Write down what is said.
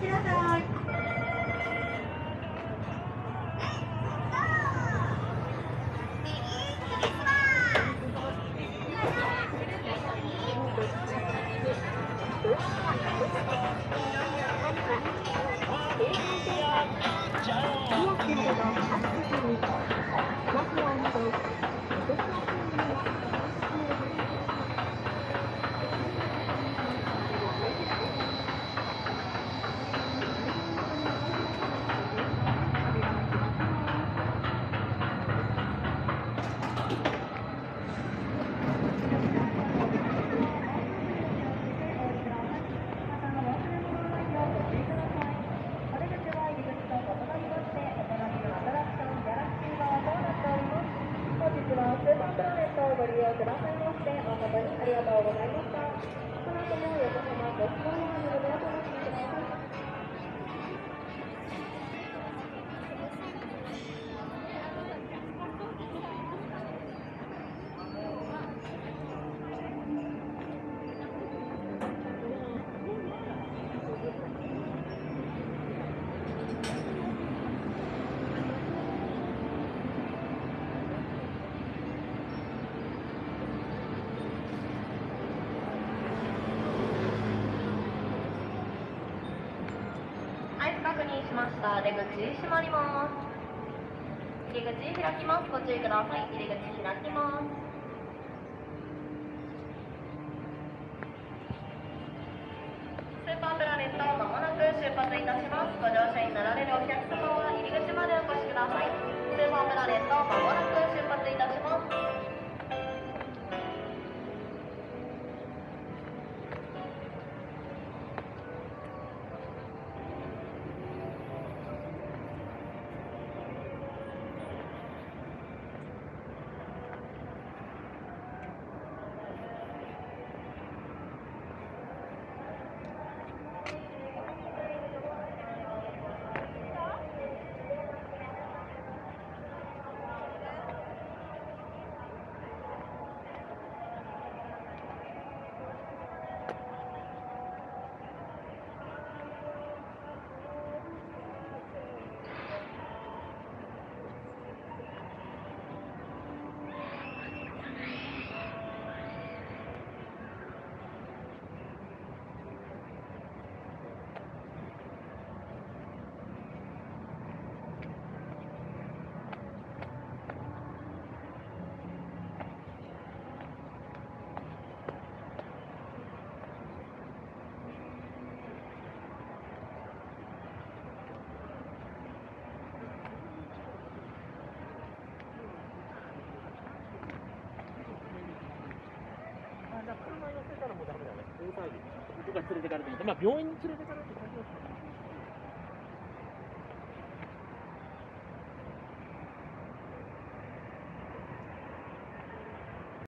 ください。はスーパートーレットをご利用くださいまして誠にありがとうございました。この後も横浜ご質問確認しました。出口閉まります。入り口開きます。ご注意ください。入り口開きます。スーパープラネットまもなく出発いたします。ご乗車になられるお客様は入り口までお越しください。スーパープラネットまもなく出発いたします。大騒ぎ。僕が連れてかれても、まあ病院に連れてかれて大丈夫です